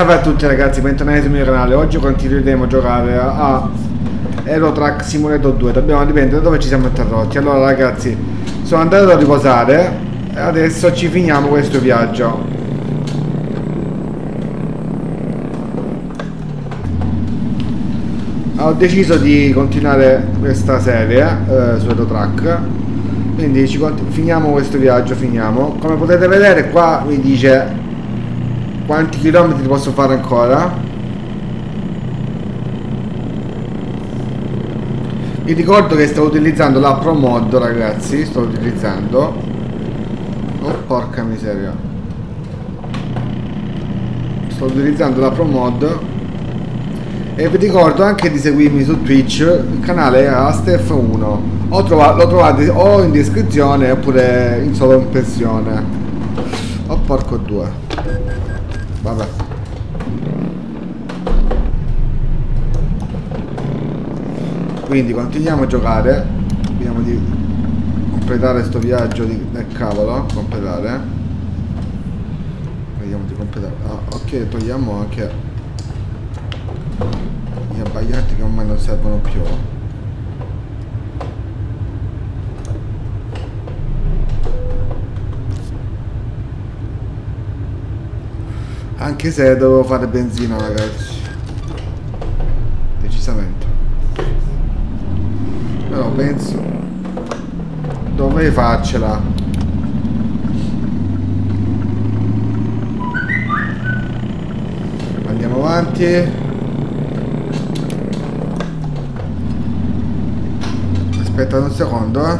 salve a tutti ragazzi, bentornati sul mio canale. Oggi continueremo a giocare a Aero Truck Simulator 2. Dobbiamo dipendere da dove ci siamo interrotti. Allora ragazzi, sono andato a riposare e adesso ci finiamo questo viaggio. Ho deciso di continuare questa serie eh, su Aero Truck. Quindi finiamo questo viaggio, finiamo. Come potete vedere qua mi dice quanti chilometri posso fare ancora? Vi ricordo che sto utilizzando la Pro Mod ragazzi sto utilizzando. Oh porca miseria. Sto utilizzando la Pro Mod e vi ricordo anche di seguirmi su Twitch il canale Astef1 ho trovato, lo trovate o in descrizione oppure in sovraimpressione oh porco due Vabbè. Quindi continuiamo a giocare. Vediamo di completare sto viaggio di, del cavolo. Completare. Vediamo di completare. Ah, ok, togliamo anche gli abbagliati che ormai non servono più. Anche se dovevo fare benzina ragazzi. Decisamente. Però penso Dovrei farcela. Andiamo avanti. Aspetta un secondo eh.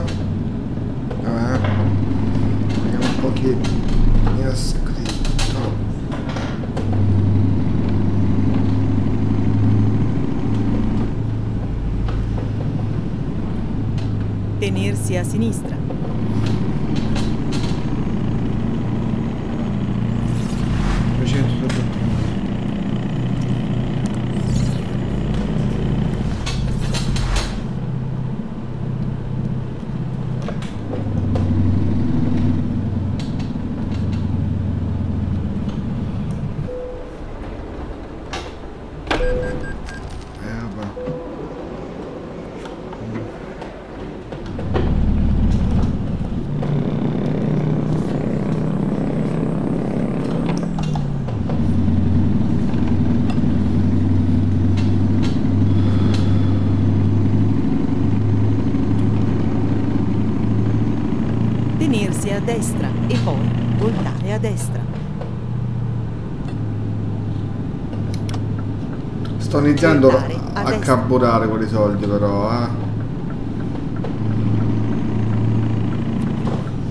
Vediamo un pochino Yes tenersi a sinistra. tenersi a destra e poi voltare a destra. Sto iniziando a, a carburare quei soldi però, eh.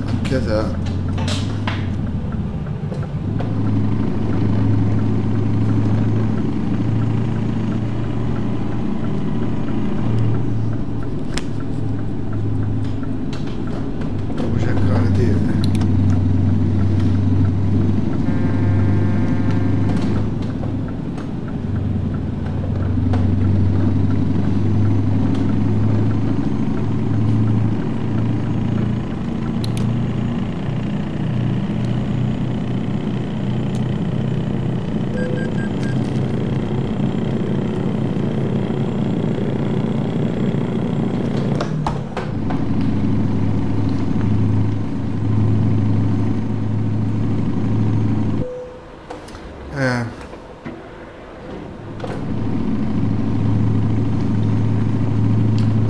Anche se...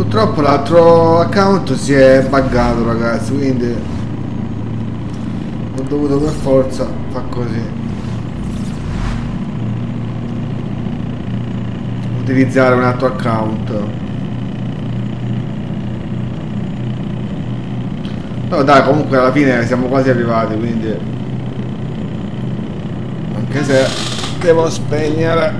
Purtroppo l'altro account si è buggato ragazzi, quindi ho dovuto per forza far così. Utilizzare un altro account. No dai, comunque alla fine siamo quasi arrivati, quindi... Anche se devo spegnere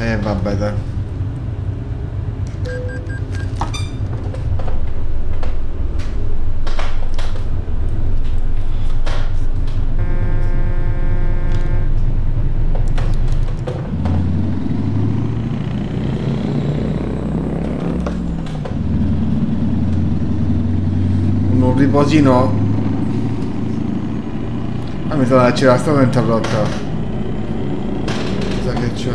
Eh vabbè dai. Un riposino. Ah, mi sa che c'era stata interrotta che c'è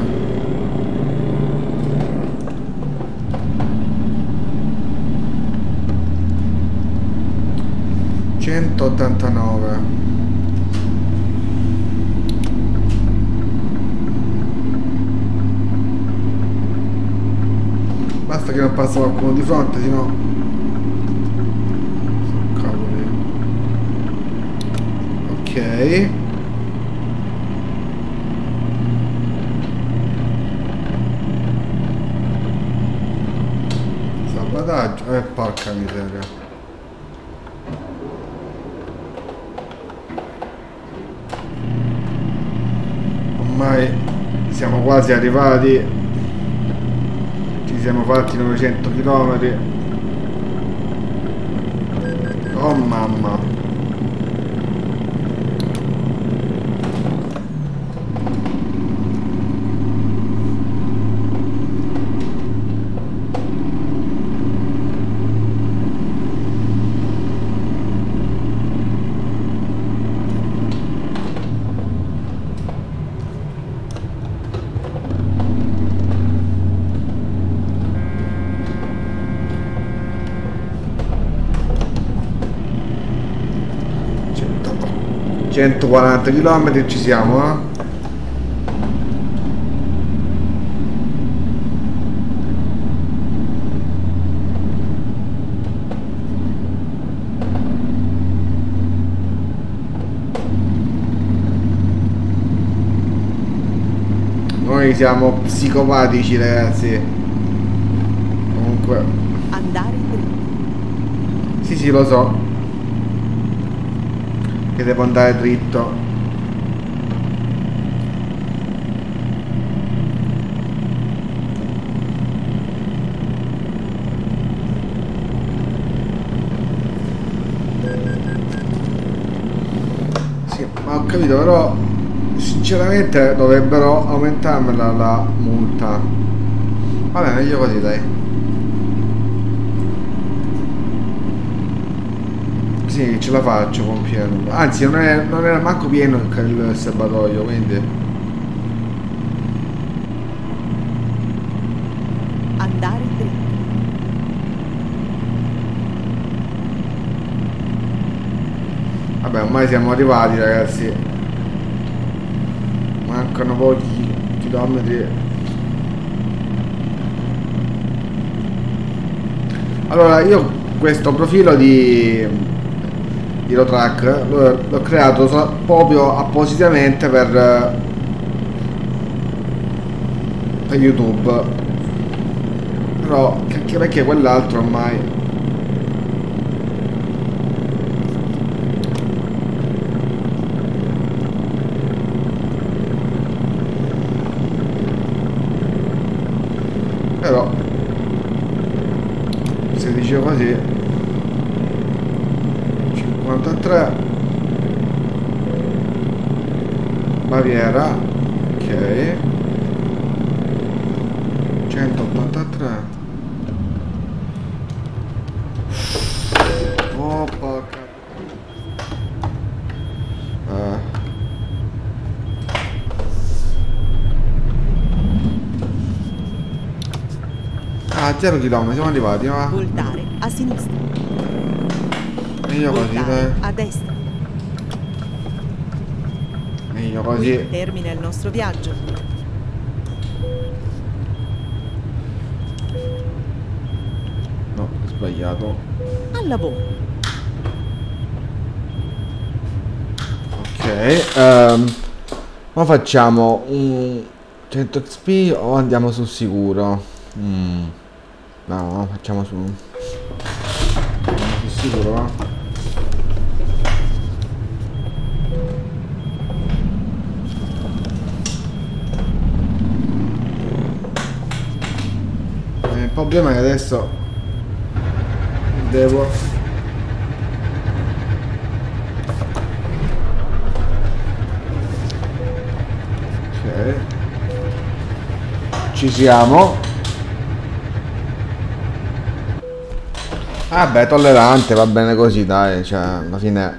189 basta che non passa qualcuno di fronte sennò cavoli. Ok salvataggio eh porca miseria. Ormai siamo quasi arrivati. Ci siamo fatti 900 km oh mamma 140 km ci siamo eh? Noi siamo psicopatici ragazzi. Comunque. Andare dritto Sì sì lo so che devo andare dritto. Sì ma ho capito però sinceramente dovrebbero aumentarmela la multa. Vabbè meglio così dai Sì, ce la faccio con pieno. Anzi, non, è, non era manco pieno il, serbatoio, quindi... Andare dritto. Vabbè, ormai siamo arrivati, ragazzi. Mancano pochi chilometri. Allora, io questo profilo di Hero Track l'ho creato proprio appositamente per, per YouTube. Però perché quell'altro ormai però se dice così 53 Baviera ok 183 oh porca eh. Ah, 0 km, siamo arrivati, ma... Voltare a sinistra. Meglio così, dai. A destra. Meglio così. Qui termina il nostro viaggio. No, ho sbagliato. Al lavoro. Ok, um, ma facciamo un 100 XP o andiamo sul sicuro? Mm. No, facciamo su... Andiamo sul sicuro, va? Problema è che adesso devo ok ci siamo Vabbè, tollerante, va bene così, dai, cioè, alla fine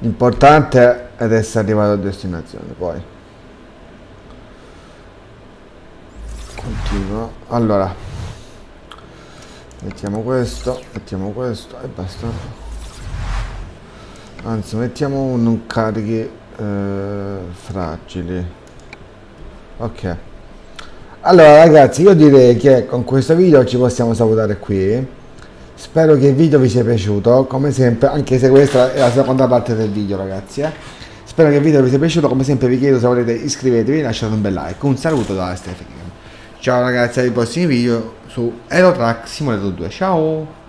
l'importante è essere arrivato a destinazione, poi. Continuo. Allora, mettiamo questo, mettiamo questo e basta. Anzi, mettiamo un carichi eh, fragili. Ok. Allora ragazzi, io direi che con questo video ci possiamo salutare qui. Spero che il video vi sia piaciuto, come sempre, anche se questa è la seconda parte del video ragazzi. Eh. Spero che il video vi sia piaciuto, come sempre vi chiedo se volete iscrivetevi, lasciate un bel like. Un saluto da Stefano. Ciao ragazzi, ai prossimi video su Aerotrack Simulator 2. Ciao!